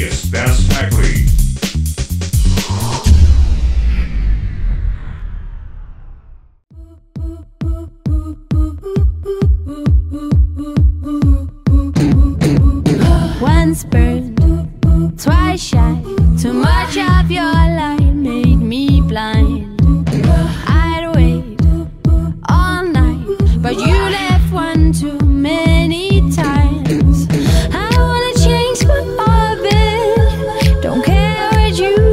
Yes, that's Once burned, twice shy. Too much of your light made me blind. I'd wait all night, but you let. you